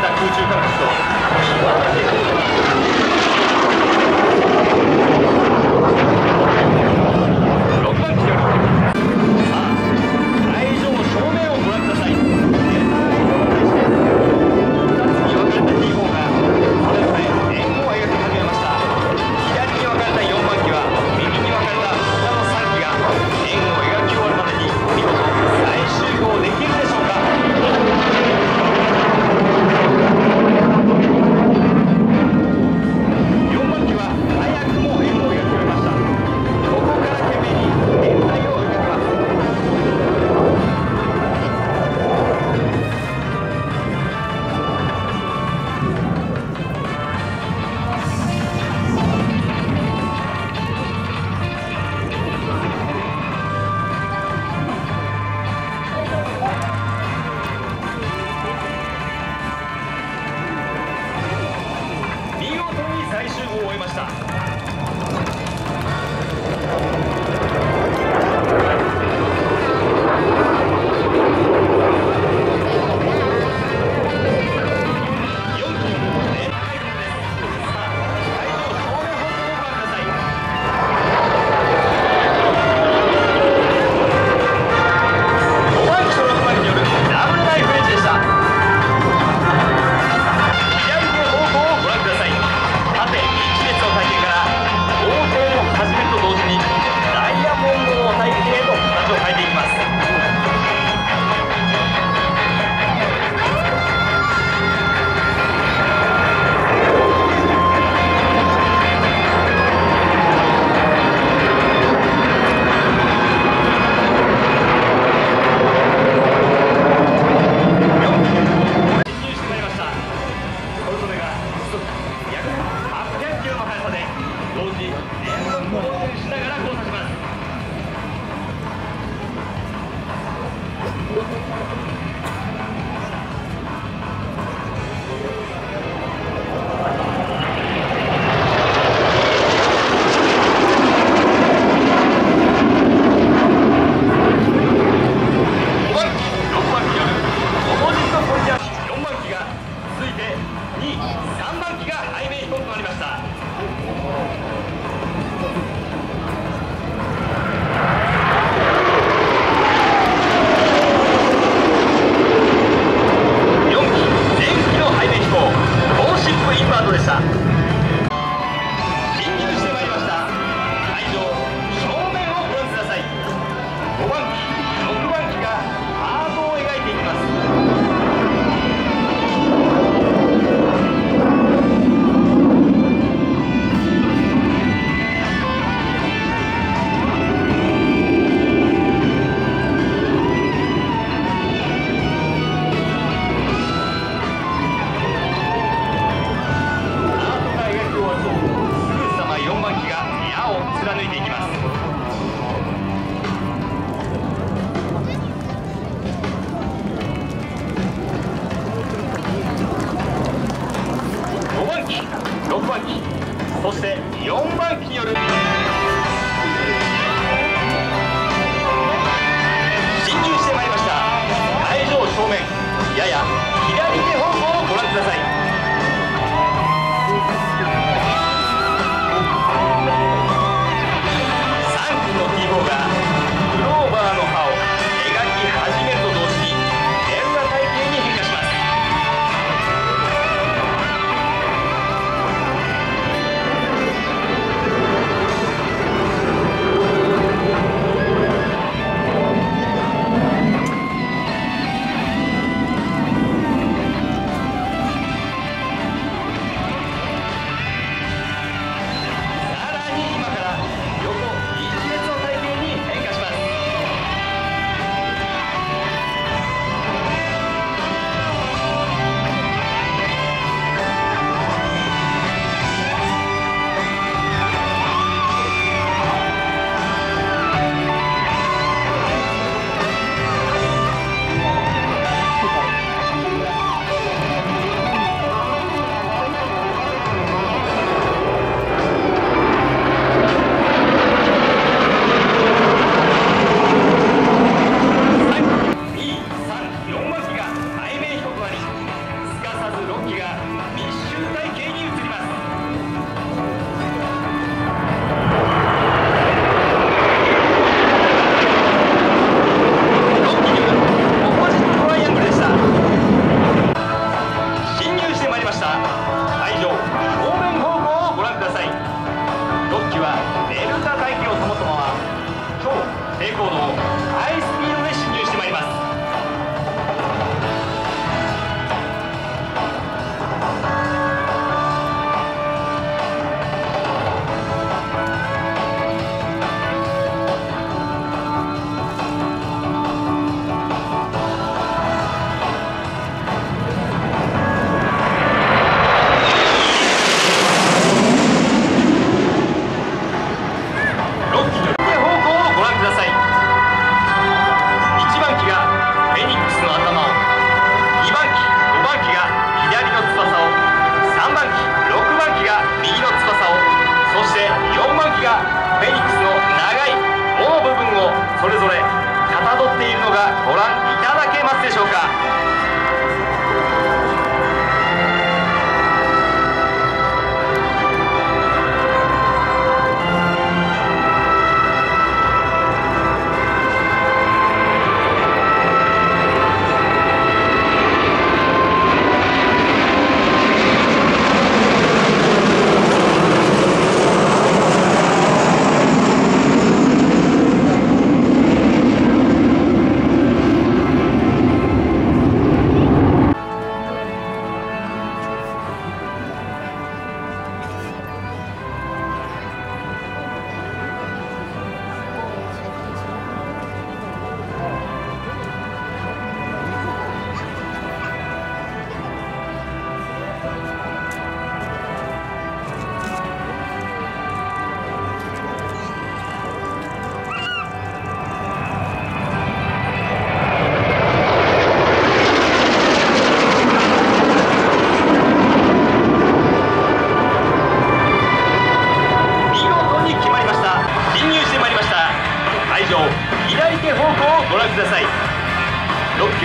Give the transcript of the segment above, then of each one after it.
た空中からの人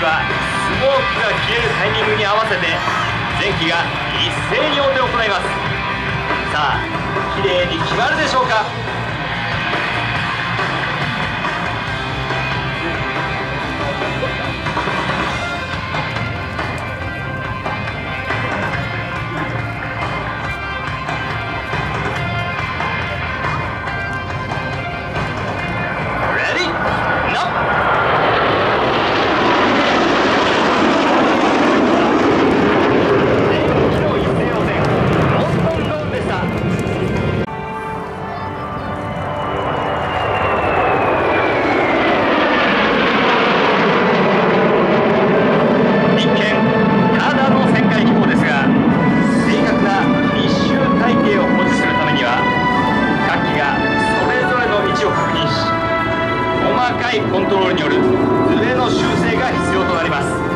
はスモークが消えるタイミングに合わせて前期が一斉に音を行います。さあ綺麗に決まるでしょうか？いコントロールによるズレの修正が必要となります。